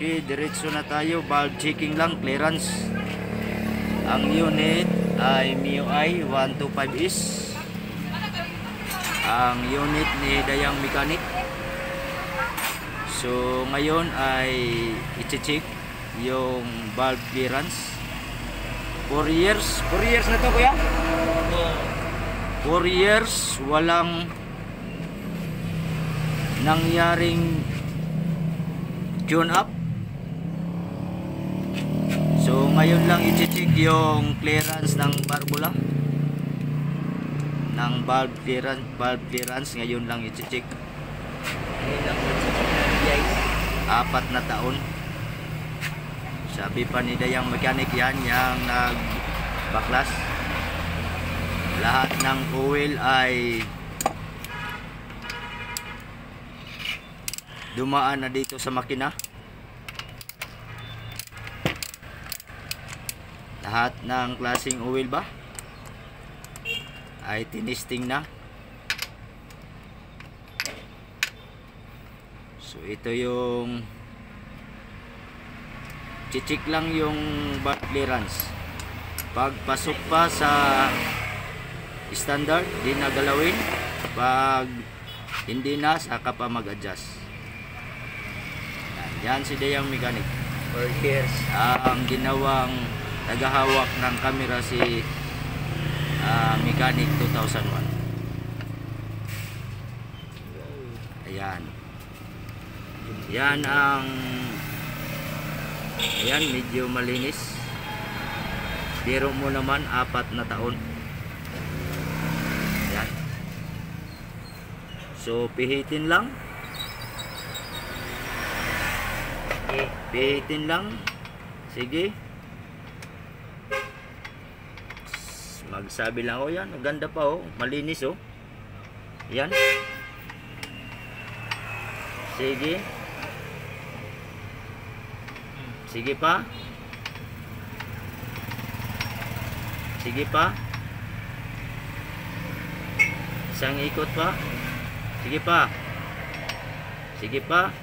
Okay, diretso na tayo. Valve checking lang, clearance. Ang unit ay MIUI 125S. Ang unit ni Dayang Mechanic. So, ngayon ay i-check yung valve clearance. 4 years. 4 years na to, kuya? 4 years, walang nangyaring tune up. Ngayon lang i-check yung clearance ng barbula ng valve clearance, valve clearance ngayon lang i-check. Apat na taon. Sabi pa ni Dayang mechanic yan, yang nagbaklas. Lahat ng oil ay dumaan na dito sa makina. Lahat ng klaseng oil ba ay tinisting na. So ito yung chichik lang yung valve clearance. Pagpasok pa sa standard, di na galawin. Pag hindi na, saka pa mag-adjust. Yan, yan si Dayang Mechanic. 4 years. Ang ginawang tagahawak ng camera si ah, Mechanic 2001. Ayan. Yan ang Ayan, medyo malinis. Biro mo naman, apat na taon. Ayan. So, pihitin lang. Pihitin lang. Sige. Magsabi lang, oh yan, ganda pa oh. Malinis oh. Yan. Sige. Sige pa. Sige pa. Isang ikot pa. Sige pa. Sige pa.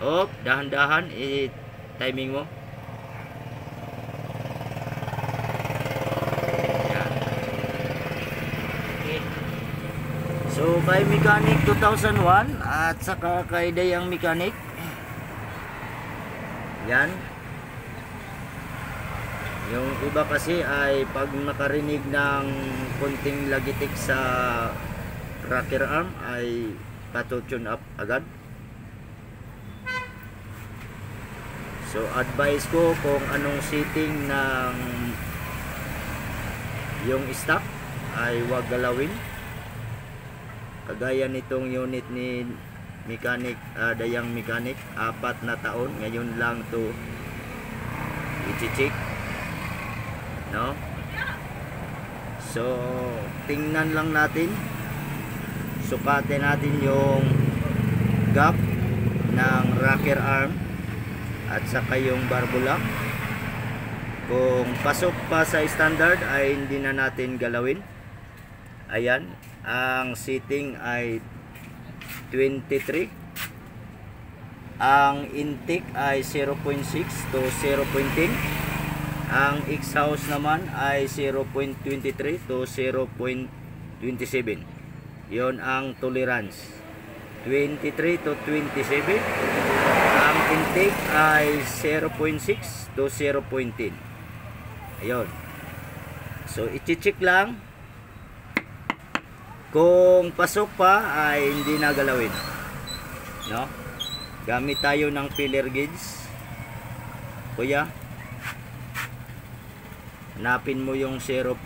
Op, dahan-dahan i-timing mo. Yan. Okay. Kay Mechanic 2001 at saka kay Dayang Mechanic. Yan. Yung iba kasi ay pag nakarinig ng konting lagitik sa rocker arm ay patutune up agad. So advice ko kung anong setting ng yung stock ay huwag galawin kagaya nitong unit ni mechanic ah, dayang mechanic apat na taon ngayon lang to i-check. No? So tingnan lang natin. Sukatin natin yung gap ng rocker arm at saka yung barbula. Kung pasok pa sa standard ay hindi na natin galawin. Ayan ang seating ay 23 ang intake ay 0.6 to 0.10 ang exhaust naman ay 0.23 to 0.27 yon ang tolerance. 23 to 27 ang intake ay 0.6 to 0.10 ayun. So i-check lang kung pasok pa ay hindi na galawin. No? Gamit tayo ng filler gauge. Kuya. Hanapin mo yung 0.6.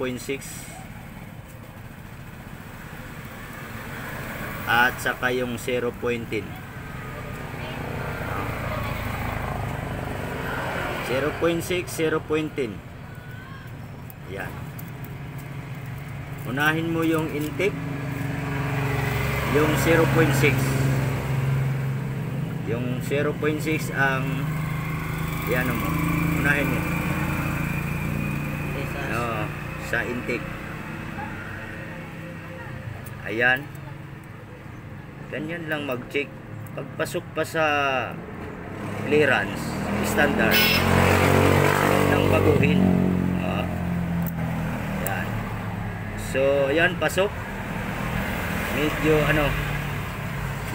At saka yung 0.10. 0.6, 0.10. Yan. Unahin mo yung intake yung 0.6 yung 0.6 ang yan mo unahin mo. No, sa intake. Ayan. Ganyan lang mag check pagpasok pa sa clearance standard nang baguhin. Ah. yan so yan pasok medyo ano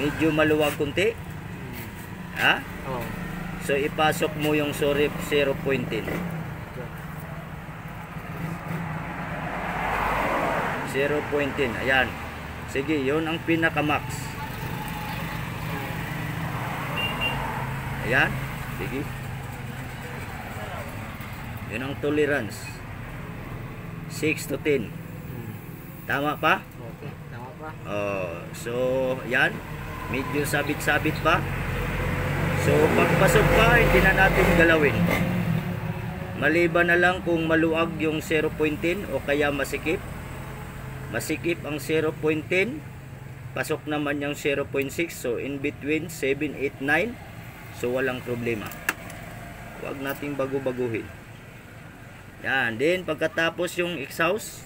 medyo maluwag kunti. Ha? Oo. so ipasok mo yung sorry 0.10 0.10 ayan. Sige yon ang pinaka max ayan sige. Yun ang tolerance. 6 to 10 Hmm. tama pa pa. Oh, so yan, medyo sabit-sabit pa. So pagpasok pa, hindi na natin galawin. Maliban na lang kung maluag yung 0.10 o kaya masikip. Masikip ang 0.10, pasok naman yung 0.6. So in between 7, 8, 9. So walang problema. Huwag nating bago-baguhin. Yan, then pagkatapos yung exhaust,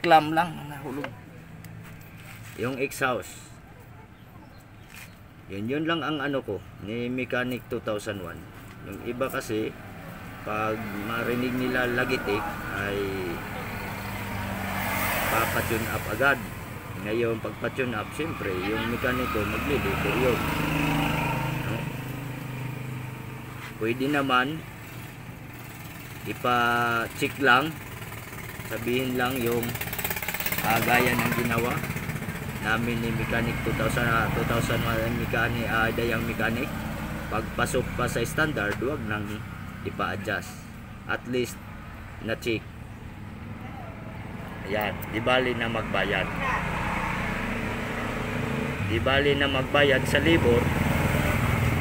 clam lang ang nahulog yung exhaust. Yun yun lang ang ano ko ni Mechanic 2001 yung iba kasi pag marinig nila lagitik ay papatune up agad. Ngayon pag patune up siyempre yung mekaniko maglilito yun. No? pwede naman ipa-check lang sabihin lang yung ah, gaya ng ginawa namin ni mechanic 2000 ah, 2001 mechanic ah, dayang mechanic. Pagpasok pa sa standard wag nang ipa-adjust. At least na check ayan di bali na magbayad. Di bali na magbayad sa labor.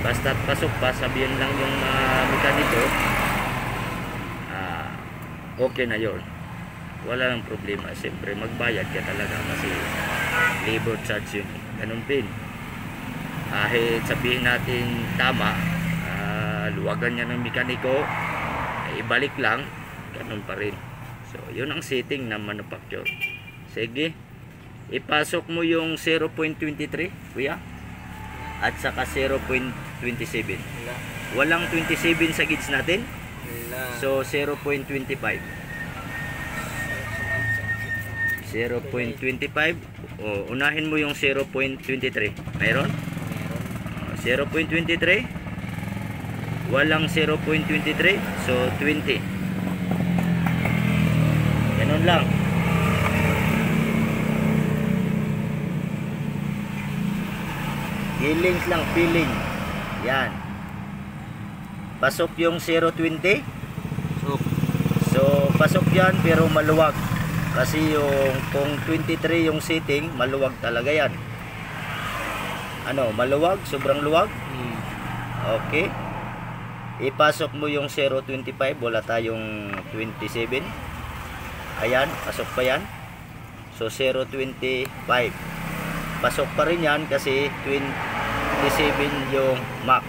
Basta pasok pa sabihin lang yung mga mekaniko. Ah, okay na yon wala nang problema. Siyempre magbayad ka talaga kasi labor charge yun ganun din. Kahit sabihin natin tama ah, luwagan niya ng mekaniko ay ibalik lang ganun pa rin. So yun ang setting ng manufacturer sige ipasok mo yung 0.23 kuya at saka 0.27 Wala. walang 27 sa gauge natin? So 0.25 0.25 o unahin mo yung 0.23 mayroon? Oh, meron. O, 0.23 walang 0.23 so 20 ganun lang. Feelings lang feeling. Yan. Pasok yung 0.20 So, So, pasok yan pero maluwag. Kasi yung kung 23 yung setting, maluwag talaga yan. Ano, maluwag? Sobrang luwag? hmm. Okay. Ipasok mo yung 0.25, wala tayong 27. Ayan, pasok pa yan. So, 0.25. Pasok pa rin yan kasi 27 yung max.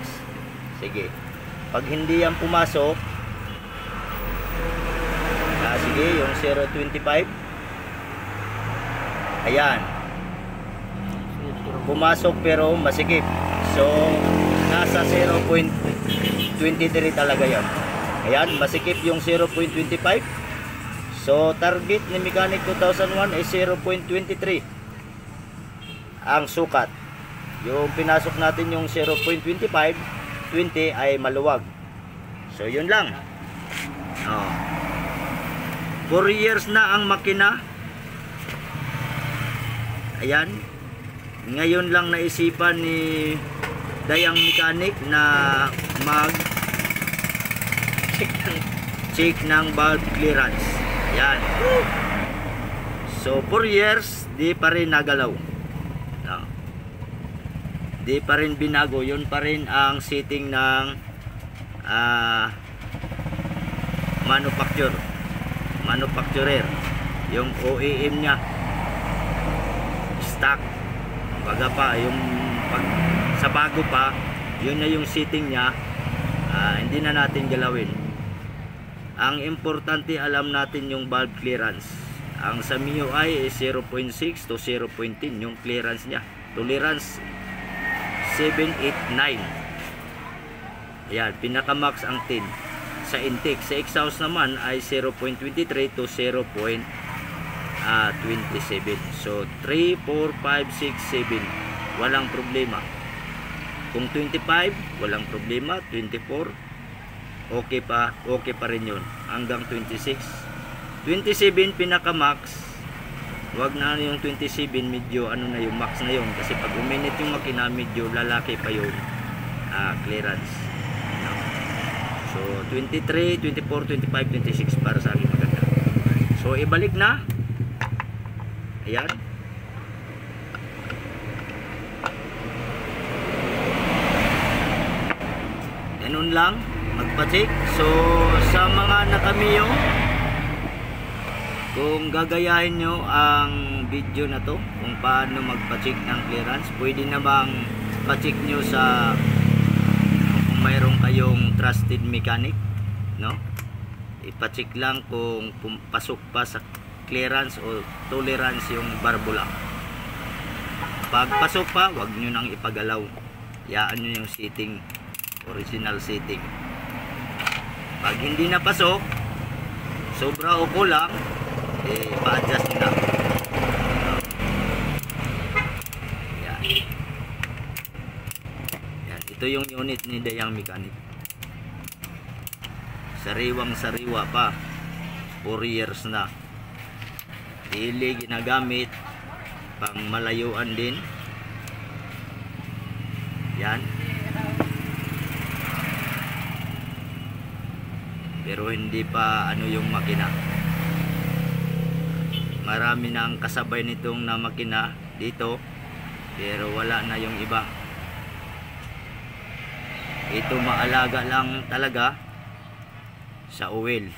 Sige. Pag hindi yan pumasok, ah, sige, yung 0.25. Ayan, pumasok pero masikip. So, nasa 0.23 talaga yan. Ayan, masikip yung 0.25. So, target ni Mechanic 2001 ay 0.23 ang sukat. Yung pinasok natin yung 0.25, 20 ay maluwag. So, yun lang. Oh. 4 years na ang makina. Ayan. Ngayon lang naisipan ni Dayang Mechanic na mag check ng, check ng valve clearance. Ayan. So 4 years, di pa rin nagalaw. No. Di pa rin binago. Yun pa rin ang setting ng ah manufacturer. Manufacturer. Yung OEM niya. Stock baga pa yung pag sa bago pa yun na yung setting niya ah, hindi na natin galawin. Ang importante alam natin yung valve clearance. Ang sa MIUI is 0.6 to 0.10 yung clearance niya. Tolerance 7, 8, 9 Ayan, pinaka-max ang 10 sa intake. Sa exhaust naman ay 0.23 to 0.27. So, 3, 4, 5, 6, 7. Walang problema. Kung 25, walang problema. 24, okay pa, okay pa rin yun. Hanggang 26. 27, pinaka-max. Wag na yung 27, medyo ano na yung max na yun. Kasi pag uminit yung makina, medyo lalaki pa yung ah, clearance. So, 23, 24, 25, 26 para sa akin maganda. So, ibalik na. Ayan. Ganun lang, magpatik. So, sa mga nakamiyo, kung gagayahin nyo ang video na to, kung paano magpacheck ng clearance, pwede namang pacheck nyo sa kung mayroon kayong trusted mechanic, no? Ipacheck lang kung pasok pa sa clearance o tolerance yung barbula. Pag pasok pa, wag nyo nang ipagalaw. Yaan nyo yung setting, original setting. Pag hindi na pasok, sobra o kulang, eh, pa-adjust na. Yan. Yan. Ito yung unit ni Dayang Mechanic. Sariwang sariwa pa. 4 years na. Daily ginagamit. Pang malayuan din. Yan. Pero hindi pa ano yung makina marami na ang kasabay nitong na makina dito pero wala na yung iba ito maalaga lang talaga sa oil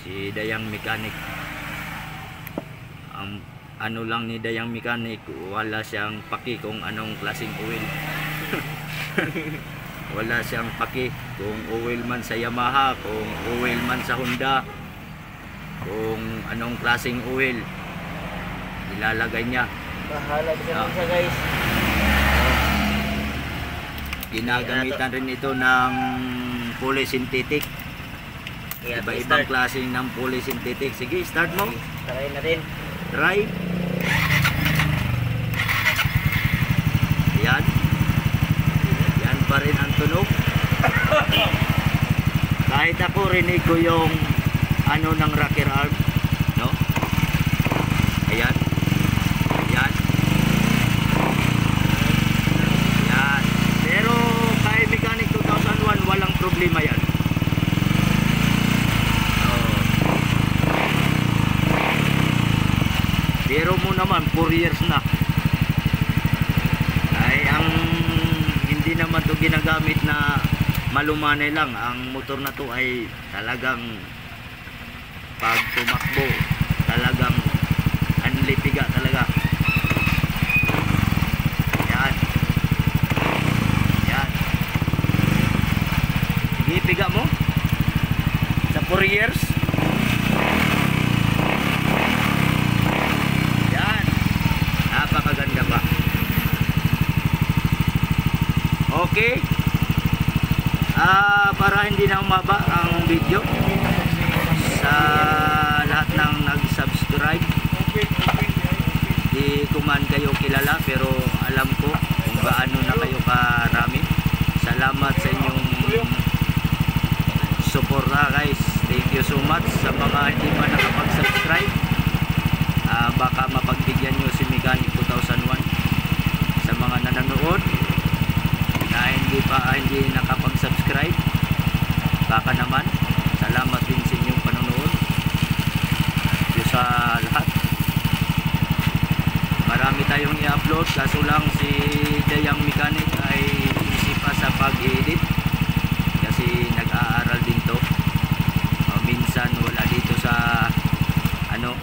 si Dayang Mechanic ang ano lang ni Dayang Mechanic wala siyang paki kung anong klaseng oil. Wala siyang paki kung oil man sa Yamaha kung oil man sa Honda kung anong klaseng oil. Ilalagay niya. Bahala sa Ah. siya guys. ginagamitan rin ito ng polysynthetic. Iba-ibang klaseng ng polysynthetic. Sige start mo. Try natin. Try yan. Yan pa rin ang tunog. Kahit ako rinig ko yung ano ng rocker arm no? Ayan yan pero kay mechanic 2001 walang problema yan oh. pero mo naman 4 years na. Ay ang hindi naman to ginagamit na malumanay lang. Ang motor na to ay talagang pag tumakbo talagang anlipiga talaga. Yan. Yan. Sige mo. Sa 4 years yan napakaganda pa okay. Ah para hindi na umaba ang video sa lahat ng nag-subscribe. Di ko man kayo kilala pero alam ko kung gaano na kayo karami. Salamat sa inyong suporta guys. Thank you so much sa mga hindi pa nakapag-subscribe. Ah, baka mapagbigyan nyo si Mechanic 2001 sa mga nanonood na hindi pa hindi nakapag-subscribe baka naman. Salamat din sa inyong panonood. Diyos sa lahat. Marami tayong i-upload kaso lang si Dayang Mechanic ay busy pa sa pag-edit kasi nag-aaral din to. O, minsan wala dito sa ano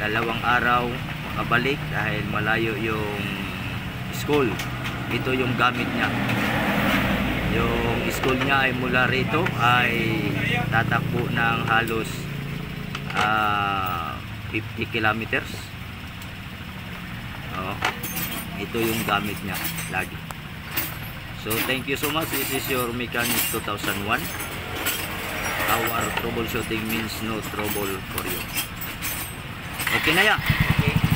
dalawang araw makabalik dahil malayo yung school ito yung gamit niya yung school niya ay mula rito ay tatakbo ng halos ah, 50 kilometers oh, ito yung gamit niya lagi So thank you so much. This is your Mechanic 2001. Our troubleshooting means no trouble for you. Okay na yan. Okay.